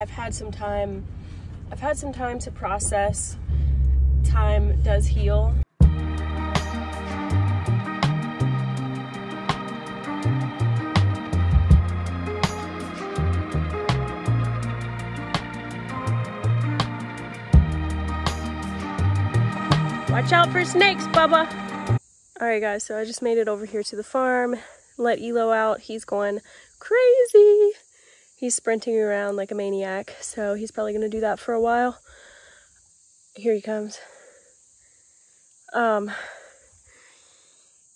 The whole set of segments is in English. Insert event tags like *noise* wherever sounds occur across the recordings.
I've had some time, I've had some time to process. Time does heal. Watch out for snakes, Bubba. All right, guys, so I just made it over here to the farm, let Elo out. He's going crazy. He's sprinting around like a maniac, so he's probably gonna do that for a while. Here he comes. Um,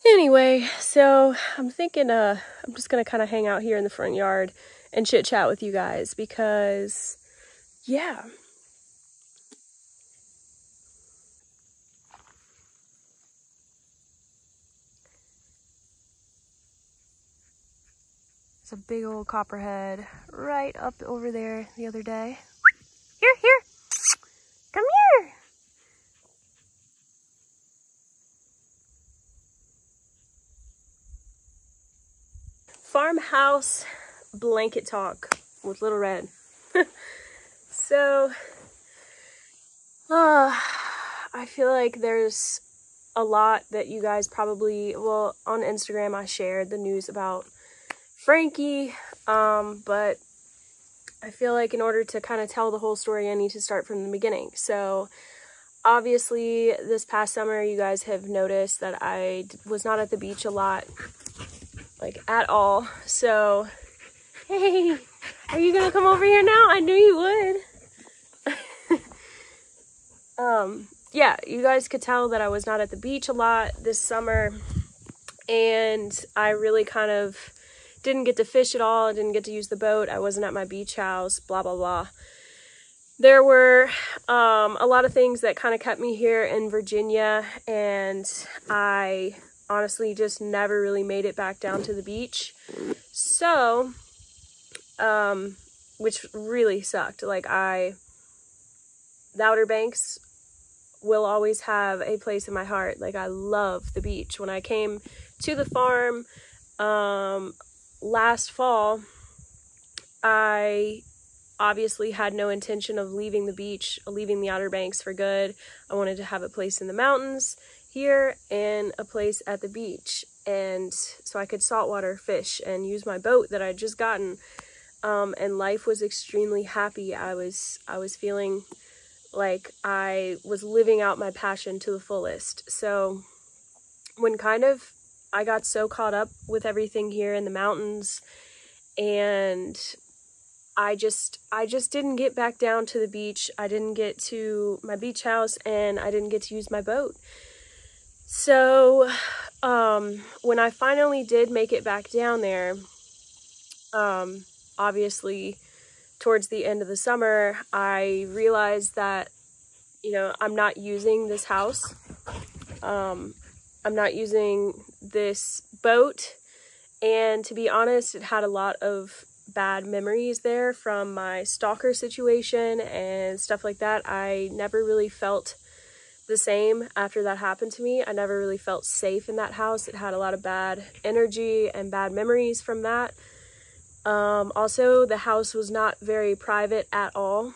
anyway, so I'm thinking, uh, I'm just gonna kind of hang out here in the front yard and chit chat with you guys because, yeah, a big old copperhead right up over there the other day. Here, here. Come here. Farmhouse blanket talk with Little Red. *laughs* so, uh, I feel like there's a lot that you guys probably, well, on Instagram I shared the news about Frankie, um, but I feel like in order to kind of tell the whole story, I need to start from the beginning. So, obviously, this past summer, you guys have noticed that I was not at the beach a lot, like at all. So, hey, are you gonna come over here now? I knew you would. *laughs* um, yeah, you guys could tell that I was not at the beach a lot this summer, and I really kind of didn't get to fish at all. I didn't get to use the boat. I wasn't at my beach house, blah, blah, blah. There were um, a lot of things that kind of kept me here in Virginia, and I honestly just never really made it back down to the beach. So, um, which really sucked. Like, I, the Outer Banks will always have a place in my heart. Like, I love the beach. When I came to the farm, um, last fall, I obviously had no intention of leaving the beach, leaving the Outer Banks for good. I wanted to have a place in the mountains here and a place at the beach. And so I could saltwater fish and use my boat that I'd just gotten. Um, and life was extremely happy. I was I was feeling like I was living out my passion to the fullest. So when kind of I got so caught up with everything here in the mountains and I just I just didn't get back down to the beach. I didn't get to my beach house and I didn't get to use my boat. So um, when I finally did make it back down there, um, obviously towards the end of the summer, I realized that you know I'm not using this house. Um, I'm not using this boat. And to be honest, it had a lot of bad memories there from my stalker situation and stuff like that. I never really felt the same after that happened to me. I never really felt safe in that house. It had a lot of bad energy and bad memories from that. Um, also, the house was not very private at all.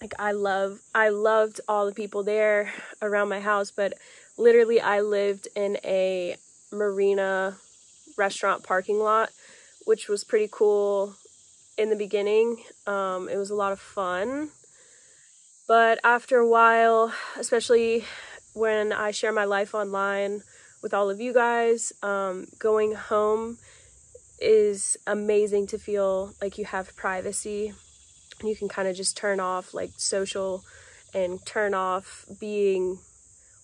Like I love, I loved all the people there around my house, but literally I lived in a marina restaurant parking lot, which was pretty cool in the beginning. Um, it was a lot of fun. But after a while, especially when I share my life online with all of you guys, um, going home is amazing to feel like you have privacy. You can kind of just turn off like social and turn off being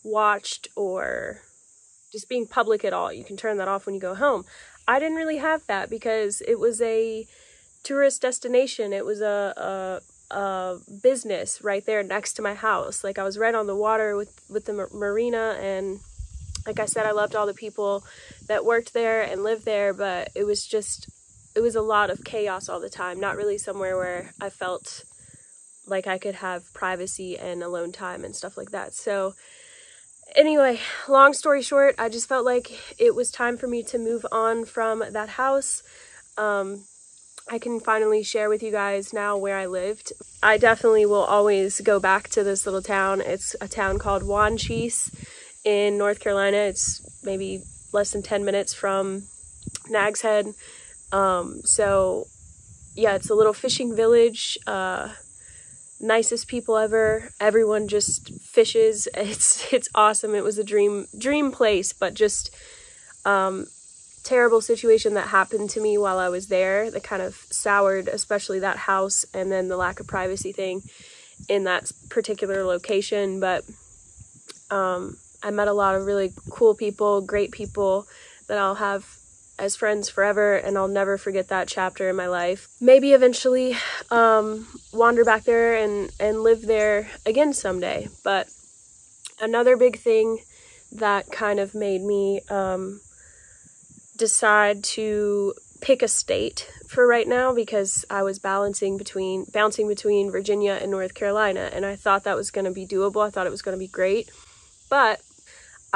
watched or just being public at all. You can turn that off when you go home. I didn't really have that because it was a tourist destination. It was a, a, a business right there next to my house. Like I was right on the water with with the marina and like I said I loved all the people that worked there and lived there, but it was just it was a lot of chaos all the time. Not really somewhere where I felt like I could have privacy and alone time and stuff like that. So anyway, long story short, I just felt like it was time for me to move on from that house. Um, I can finally share with you guys now where I lived. I definitely will always go back to this little town. It's a town called Wanchese in North Carolina. It's maybe less than 10 minutes from Nags Head. Um, so, yeah, it's a little fishing village. Uh, nicest people ever. Everyone just fishes. *laughs* It's it's awesome. It was a dream dream place, but just um, terrible situation that happened to me while I was there that kind of soured, especially that house, and then the lack of privacy thing in that particular location. But um, I met a lot of really cool people, great people that I'll have as friends forever, and I'll never forget that chapter in my life. Maybe eventually um, wander back there and, and live there again someday. But another big thing that kind of made me um, decide to pick a state for right now because I was balancing between bouncing between Virginia and North Carolina and I thought that was going to be doable. I thought it was going to be great. But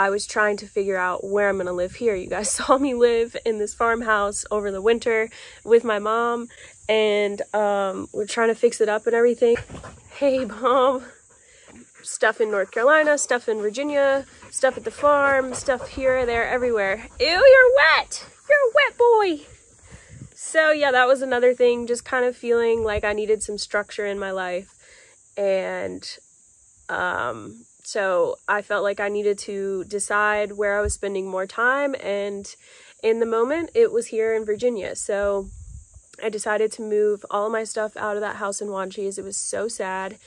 I was trying to figure out where I'm going to live here. You guys *laughs* saw me live in this farmhouse over the winter with my mom and um, we're trying to fix it up and everything. Hey, mom. Stuff in North Carolina, stuff in Virginia, stuff at the farm, stuff here, there, everywhere. Ew, you're wet! You're a wet boy! So, yeah, that was another thing, just kind of feeling like I needed some structure in my life. And um, so I felt like I needed to decide where I was spending more time. And in the moment, it was here in Virginia. So I decided to move all my stuff out of that house in Wanchese. It was so sad.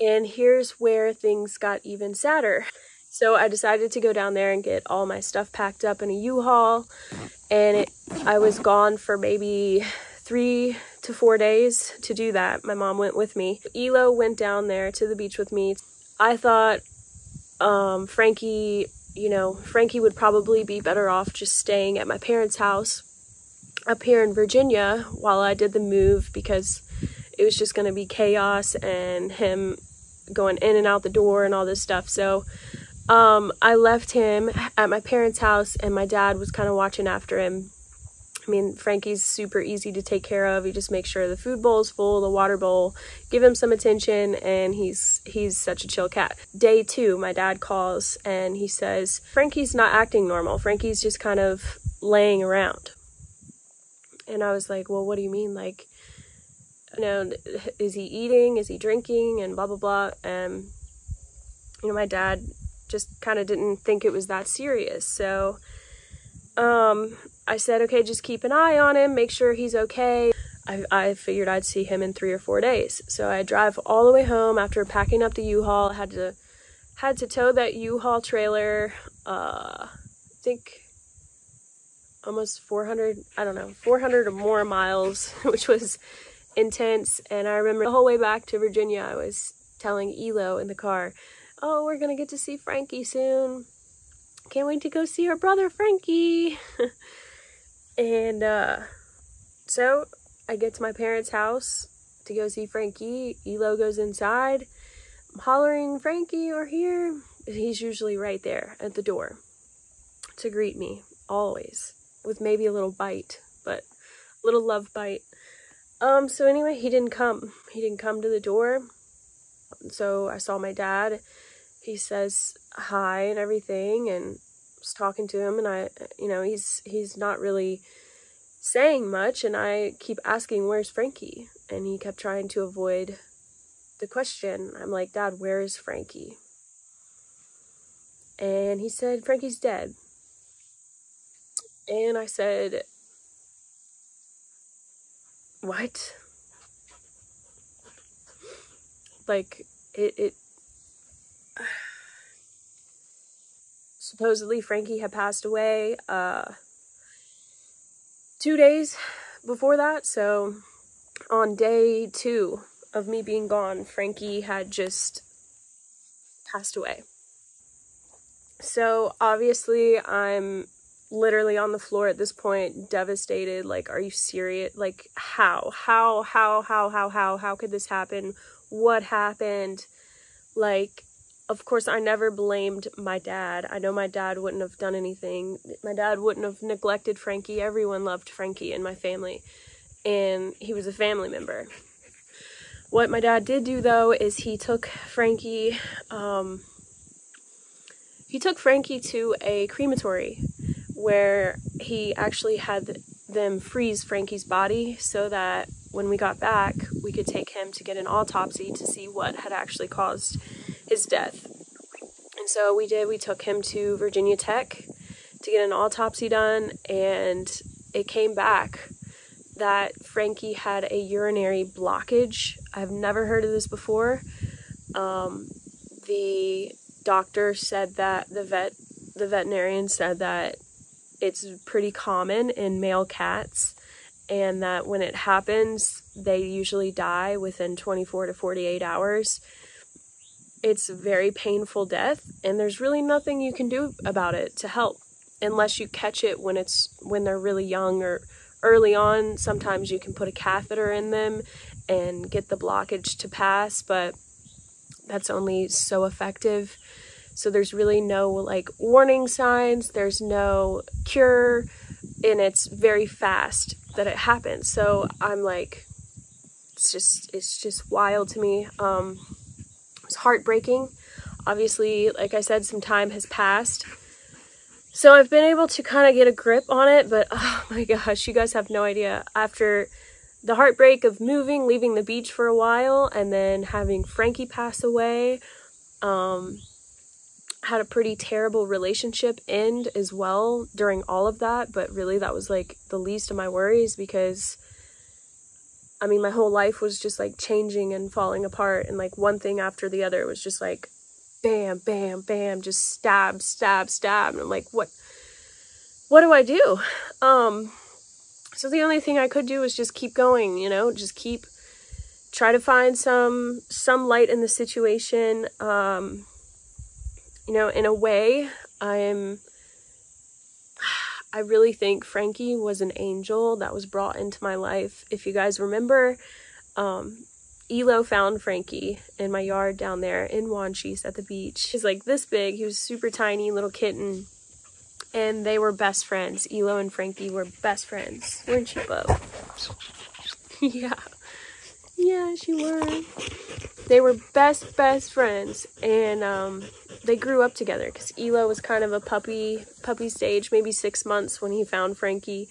And here's where things got even sadder. So I decided to go down there and get all my stuff packed up in a U-Haul. And it, I was gone for maybe three to four days to do that. My mom went with me. Elo went down there to the beach with me. I thought um, Frankie, you know, Frankie would probably be better off just staying at my parents' house up here in Virginia while I did the move because it was just going to be chaos and him going in and out the door and all this stuff. So um, I left him at my parents' house, and my dad was kind of watching after him. I mean, Frankie's super easy to take care of. You just make sure the food bowl is full, the water bowl, give him some attention, and he's he's such a chill cat. Day two, my dad calls and he says, Frankie's not acting normal. Frankie's just kind of laying around. And I was like, well, what do you mean? Like, you know, is he eating? Is he drinking? And blah, blah, blah. And, you know, my dad just kind of didn't think it was that serious. So um, I said, okay, just keep an eye on him, make sure he's okay. I, I figured I'd see him in three or four days. So I drive all the way home after packing up the U-Haul. Had to had to tow that U-Haul trailer. Uh, I think almost 400. I don't know, 400 or more miles, *laughs* which was intense. And I remember the whole way back to Virginia, I was telling Elo in the car, oh, we're going to get to see Frankie soon. Can't wait to go see our brother Frankie. *laughs* and uh, so I get to my parents' house to go see Frankie. Elo goes inside. I'm hollering, Frankie, you're here. He's usually right there at the door to greet me, always, with maybe a little bite, but a little love bite. Um, so anyway, he didn't come. He didn't come to the door. So I saw my dad he says hi and everything and was talking to him and I you know he's he's not really saying much and I keep asking where's Frankie and he kept trying to avoid the question. I'm like, "Dad, where is Frankie?" And he said, "Frankie's dead." And I said, "What?" Like it it supposedly Frankie had passed away uh, two days before that. So on day two of me being gone, Frankie had just passed away. So obviously, I'm literally on the floor at this point, devastated. Like, are you serious? Like, how? How? How? How? How? How? How could this happen? What happened? Like, of course, I never blamed my dad. I know my dad wouldn't have done anything. My dad wouldn't have neglected Frankie. Everyone loved Frankie in my family. and he was a family member. What my dad did do though is he took Frankie, um, he took Frankie to a crematory where he actually had them freeze Frankie's body so that when we got back, we could take him to get an autopsy to see what had actually caused his death. And so we did, we took him to Virginia Tech to get an autopsy done, and it came back that Frankie had a urinary blockage. I've never heard of this before. Um, the doctor said that the vet, the veterinarian said that it's pretty common in male cats and that when it happens, they usually die within 24 to 48 hours. It's very painful death, and there's really nothing you can do about it to help unless you catch it when it's when they're really young or early on. Sometimes you can put a catheter in them and get the blockage to pass, but that's only so effective. So there's really no like warning signs, there's no cure, and it's very fast that it happens. So I'm like, it's just it's just wild to me. Um, it's heartbreaking. Obviously, like I said, some time has passed. So I've been able to kind of get a grip on it, but *laughs* oh my gosh, you guys have no idea. After the heartbreak of moving, leaving the beach for a while, and then having Frankie pass away, um, had a pretty terrible relationship end as well during all of that, but really that was like the least of my worries because I mean, my whole life was just like changing and falling apart, and like one thing after the other was just like bam, bam, bam, just stab, stab, stab. And I'm like, what, what do I do? Um, so the only thing I could do was just keep going, you know, just keep, try to find some, some light in the situation. Um, you know, in a way, I'm, I really think Frankie was an angel that was brought into my life. If you guys remember, um, Elo found Frankie in my yard down there in Wanchese at the beach. He's like this big. He was super tiny little kitten. And they were best friends. Elo and Frankie were best friends. Weren't you, Bo? *laughs* yeah. Yeah, she were. They were best, best friends. And um, they grew up together because Elo was kind of a puppy puppy stage, maybe six months when he found Frankie,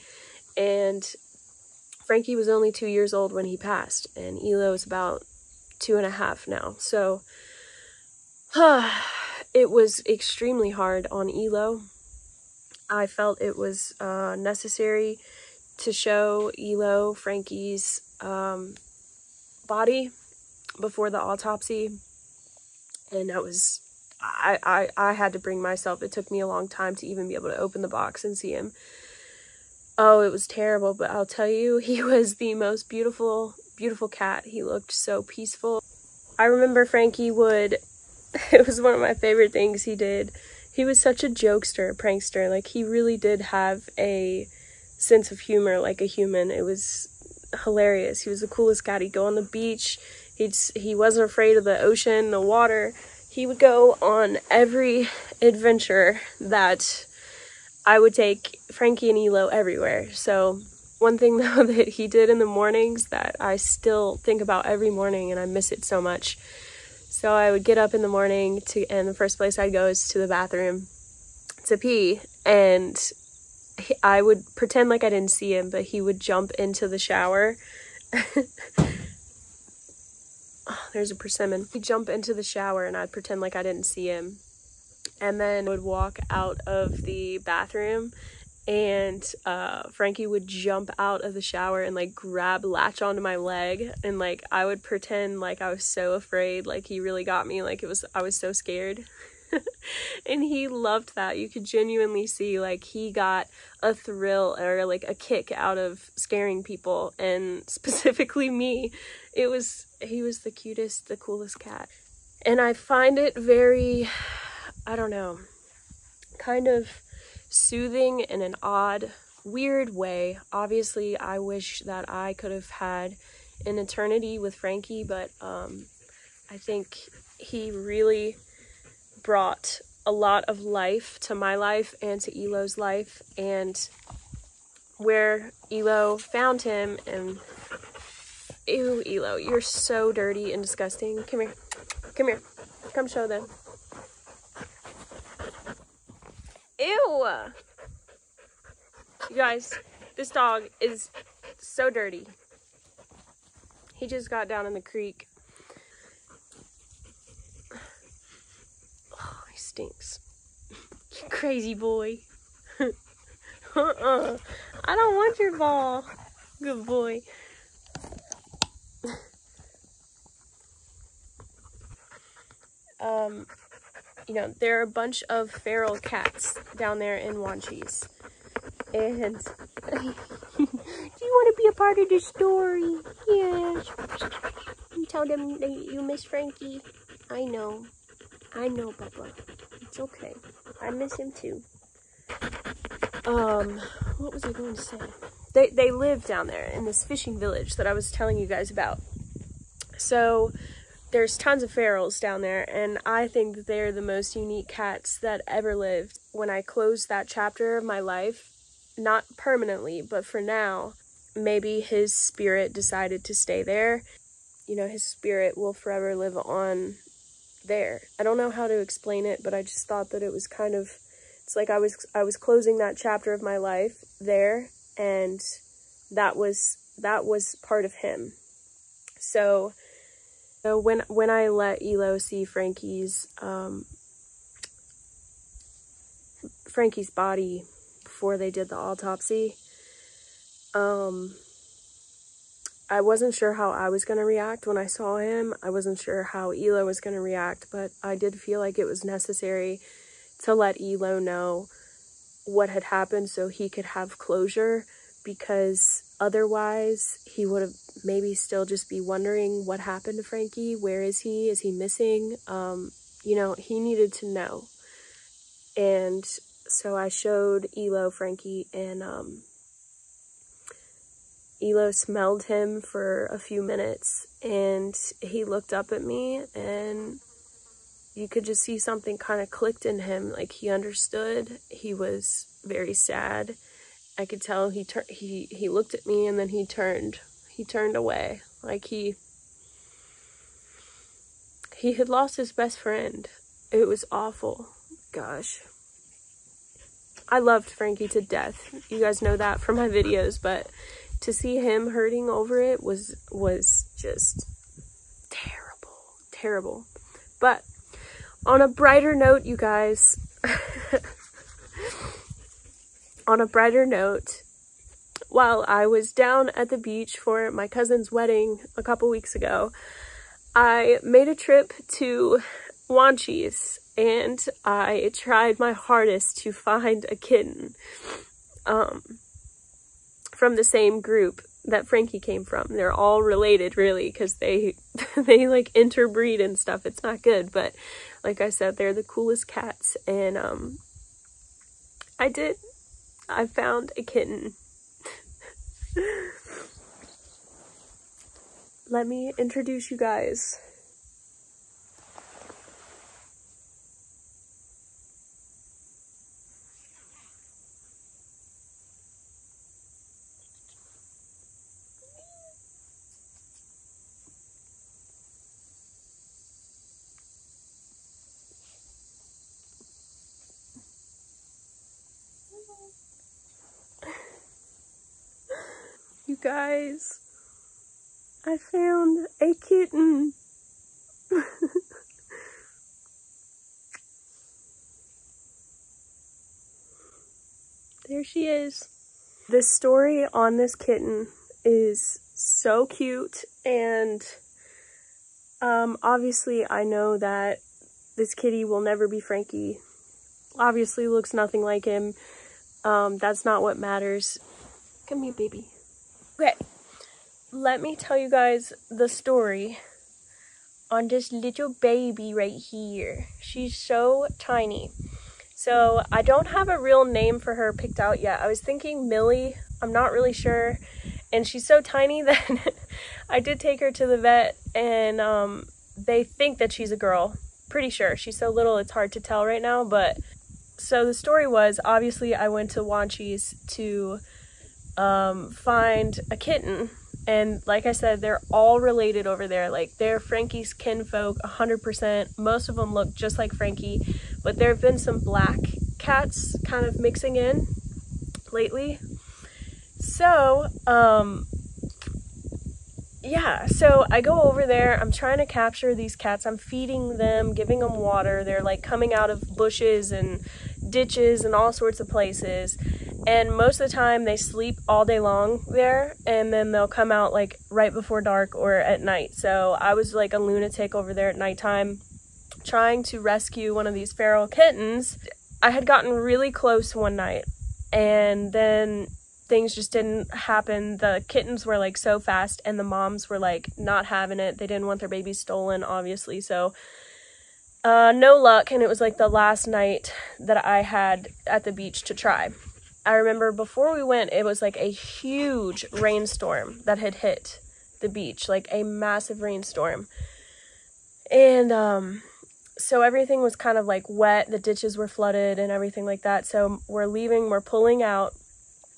and Frankie was only two years old when he passed, and Elo is about two and a half now. So uh, *sighs* it was extremely hard on Elo. I felt it was uh, necessary to show Elo Frankie's um, body before the autopsy, and that was I, I, I had to bring myself. It took me a long time to even be able to open the box and see him. Oh, it was terrible, but I'll tell you, *laughs* he was the most beautiful, beautiful cat. He looked so peaceful. I remember Frankie would, *laughs* it was one of my favorite things he did. He was such a jokester, a prankster. Like, he really did have a sense of humor like a human. It was hilarious. He was the coolest cat. He'd go on the beach. He'd, he wasn't afraid of the ocean, the water he would go on every adventure that I would take Frankie and Elo everywhere. So one thing *laughs* though that he did in the mornings that I still think about every morning and I miss it so much. So I would get up in the morning to and the first place I'd go is to the bathroom to pee and he, I would pretend like I didn't see him, but he would jump into the shower *laughs* there's a persimmon. He'd jump into the shower and I'd pretend like I didn't see him. And then would walk out of the bathroom and uh, Frankie would jump out of the shower and like grab latch onto my leg and like I would pretend like I was so afraid like he really got me like it was I was so scared *laughs* and he loved that you could genuinely see like he got a thrill or like a kick out of scaring people and *laughs* specifically me it was he was the cutest, the coolest cat. And I find it very, I don't know, kind of soothing in an odd, weird way. Obviously, I wish that I could have had an eternity with Frankie, but um, I think he really brought a lot of life to my life and to Elo's life. And where Elo found him and ew Elo you're so dirty and disgusting. Come here. Come here. Come show them. Ew! You guys this dog is so dirty. He just got down in the creek stinks *laughs* you crazy boy *laughs* uh-uh I don't want your ball. Good boy. *laughs* um, you know, there are a bunch of feral cats down there in Wanchese. And do you want to be a part of the story? Yes. You tell them that you miss Frankie. I know. I know, Bubba. It's okay. I miss him too. Um, what was I going to say? They, they live down there in this fishing village that I was telling you guys about. So there's tons of ferals down there and I think that they're the most unique cats that ever lived. When I closed that chapter of my life, not permanently, but for now, maybe his spirit decided to stay there. You know, his spirit will forever live on there. I don't know how to explain it, but I just thought that it was kind of it's like I was I was closing that chapter of my life there and that was that was part of him. So so when when I let Elo see Frankie's um, Frankie's body before they did the autopsy, um, I wasn't sure how I was going to react when I saw him. I wasn't sure how Elo was going to react, but I did feel like it was necessary to let Elo know what had happened so he could have closure because otherwise he would have maybe still just be wondering what happened to Frankie. Where is he? Is he missing? Um, you know, he needed to know. And so I showed Elo Frankie and um, Elo smelled him for a few minutes and he looked up at me and you could just see something kind of clicked in him. Like he understood. He was very sad. I could tell he turned. He he looked at me and then he turned. He turned away. Like he he had lost his best friend. It was awful. Gosh. I loved Frankie to death. You guys know that from my videos, but to see him hurting over it was was just terrible. Terrible. But on a brighter note, you guys, *laughs* on a brighter note, while I was down at the beach for my cousin's wedding a couple weeks ago, I made a trip to Wanchese and I tried my hardest to find a kitten um, from the same group that Frankie came from. They're all related really because they *laughs* they like interbreed and stuff. It's not good, but like I said, they're the coolest cats and um I did I found a kitten. *laughs* Let me introduce you guys You guys, I found a kitten. *laughs* there she is. This story on this kitten is so cute and um, obviously I know that this kitty will never be Frankie. Obviously looks nothing like him. Um, that's not what matters. Come here, baby. Okay, let me tell you guys the story on this little baby right here. She's so tiny. So I don't have a real name for her picked out yet. I was thinking Millie. I'm not really sure. And she's so tiny *laughs* that I did take her to the vet and um, they think that she's a girl. Pretty sure. She's so little it's hard to tell right now. But so the story was obviously I went to Wanchese to um, find a kitten. And like I said, they're all related over there. Like they're Frankie's kinfolk 100%. Most of them look just like Frankie, but there have been some black cats kind of mixing in lately. So, um, yeah, so I go over there. I'm trying to capture these cats. I'm feeding them, giving them water. They're like coming out of bushes and ditches and all sorts of places. And most of the time they sleep all day long there and then they'll come out like right before dark or at night. So I was like a lunatic over there at nighttime trying to rescue one of these feral kittens. I had gotten really close one night and then things just didn't happen. The kittens were like so fast and the moms were like not having it. They didn't want their babies stolen, obviously. So uh, no luck. And it was like the last night that I had at the beach to try. I remember before we went, it was like a huge rainstorm that had hit the beach, like a massive rainstorm. And um, so everything was kind of like wet, the ditches were flooded and everything like that. So we're leaving, we're pulling out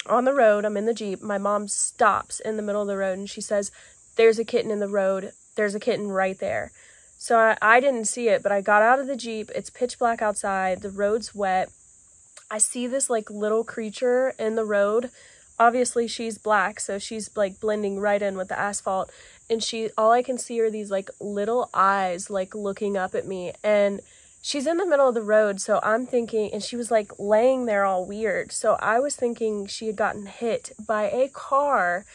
on the road. I'm in the Jeep. My mom stops in the middle of the road and she says, There's a kitten in the road. There's a kitten right there. So I, I didn't see it, but I got out of the Jeep. It's pitch black outside. The road's wet. I see this like little creature in the road. Obviously she's black, so she's like blending right in with the asphalt. And she all I can see are these like little eyes like looking up at me. And she's in the middle of the road, so I'm thinking, and she was like laying there all weird. So I was thinking she had gotten hit by a car.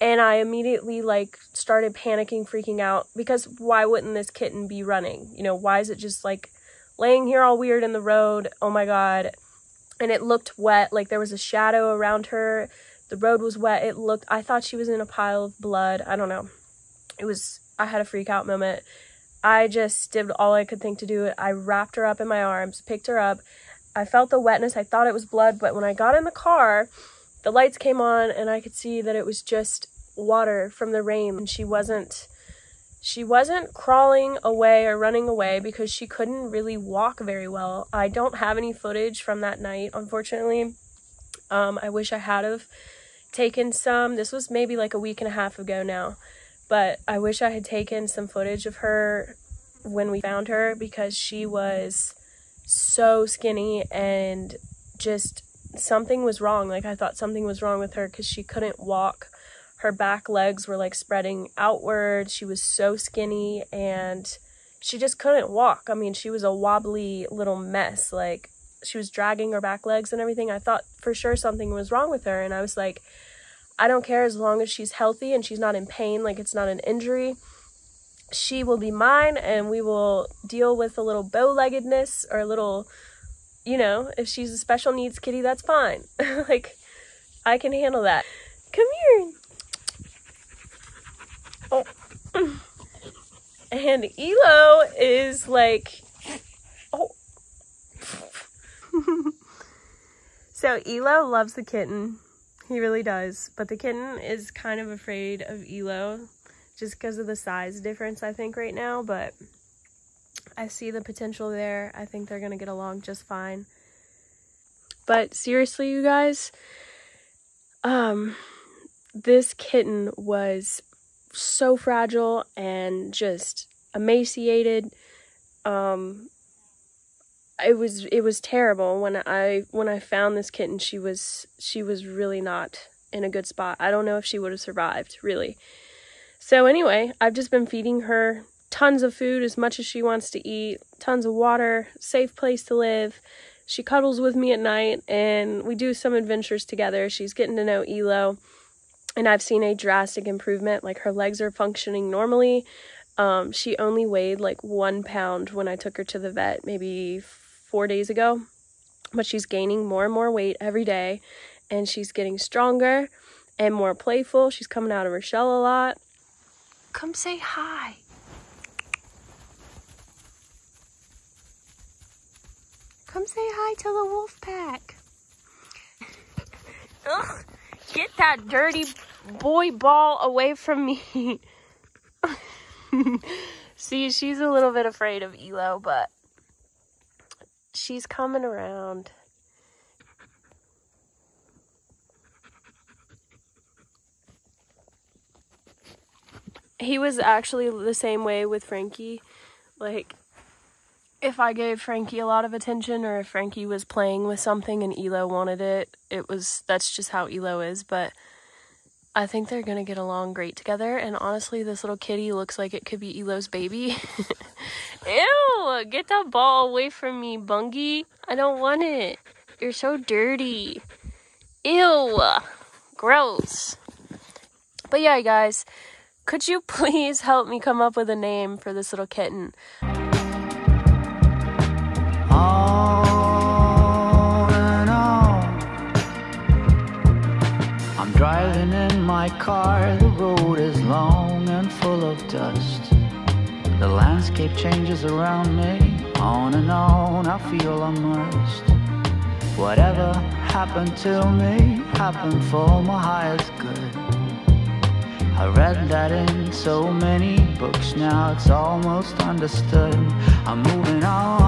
And I immediately like started panicking, freaking out because why wouldn't this kitten be running? You know, why is it just like laying here all weird in the road? Oh my God. And it looked wet, like there was a shadow around her. The road was wet. It looked, I thought she was in a pile of blood. I don't know. It was, I had a freak out moment I just did all I could think to do. I wrapped her up in my arms, picked her up. I felt the wetness. I thought it was blood, but when I got in the car, the lights came on and I could see that it was just water from the rain and she wasn't she wasn't crawling away or running away because she couldn't really walk very well. I don't have any footage from that night, unfortunately. Um, I wish I had have taken some. This was maybe like a week and a half ago now. But I wish I had taken some footage of her when we found her because she was so skinny and just something was wrong. Like I thought something was wrong with her because she couldn't walk. Her back legs were like spreading outward. She was so skinny and she just couldn't walk. I mean, she was a wobbly little mess. Like she was dragging her back legs and everything. I thought for sure something was wrong with her. And I was like, I don't care as long as she's healthy and she's not in pain, like it's not an injury. She will be mine and we will deal with a little bow leggedness or a little, you know, if she's a special needs kitty, that's fine. *laughs* like, I can handle that. Come here. Oh. And Elo is like, oh. *laughs* so Elo loves the kitten he really does. But the kitten is kind of afraid of Elo just because of the size difference, I think, right now. But I see the potential there. I think they're going to get along just fine. But seriously, you guys, um, this kitten was so fragile and just emaciated. Um, it was it was terrible when I when I found this kitten. She was she was really not in a good spot. I don't know if she would have survived, really. So anyway, I've just been feeding her tons of food as much as she wants to eat, tons of water, safe place to live. She cuddles with me at night and we do some adventures together. She's getting to know Elo and I've seen a drastic improvement. Like her legs are functioning normally. Um, she only weighed like one pound when I took her to the vet, maybe four days ago, but she's gaining more and more weight every day and she's getting stronger and more playful. She's coming out of her shell a lot. Come say hi. Come say hi to the wolf pack. *laughs* Ugh, Get that dirty boy ball away from me. *laughs* See, she's a little bit afraid of Elo, but she's coming around. He was actually the same way with Frankie. Like, if I gave Frankie a lot of attention or if Frankie was playing with something and Elo wanted it, it was that's just how Elo is. But I think they're gonna get along great together. And honestly, this little kitty looks like it could be Elo's baby. *laughs* Ew! Get that ball away from me, Bungie. I don't want it. You're so dirty. Ew! Gross. But yeah, guys, could you *laughs* please help me come up with a name for this little kitten? My car, the road is long and full of dust. The landscape changes around me, on and on, I feel immersed. Whatever happened to me, happened for my highest good. I read that in so many books, now it's almost understood. I'm moving on.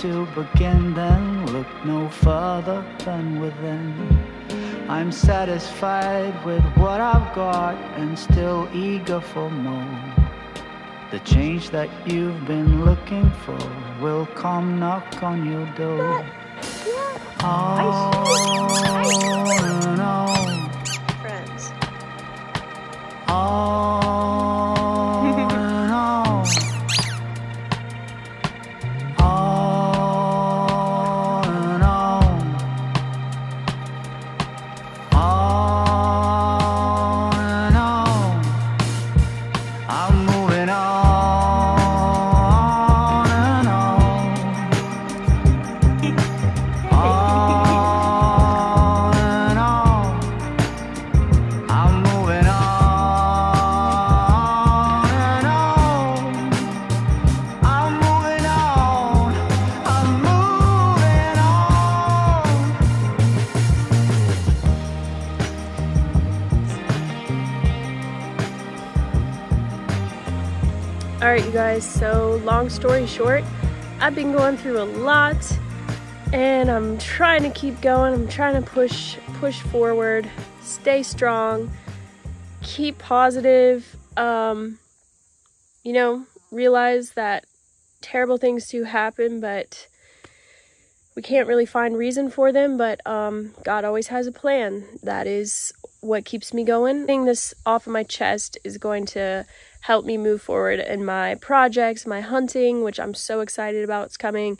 To begin, then look no further than within. I'm satisfied with what I've got and still eager for more. The change that you've been looking for will come knock on your door. Oh, Alright you guys, so long story short, I've been going through a lot and I'm trying to keep going. I'm trying to push push forward, stay strong, keep positive, um, you know, realize that terrible things do happen, but we can't really find reason for them, but um, God always has a plan. That is what keeps me going. Getting this off of my chest is going to help me move forward in my projects, my hunting, which I'm so excited about. It's coming.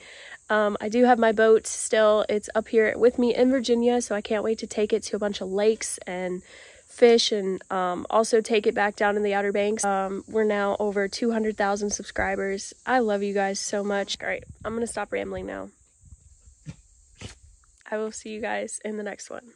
Um, I do have my boat still. It's up here with me in Virginia, so I can't wait to take it to a bunch of lakes and fish and um, also take it back down in the Outer Banks. Um, we're now over 200,000 subscribers. I love you guys so much. All right, I'm going to stop rambling now. I will see you guys in the next one.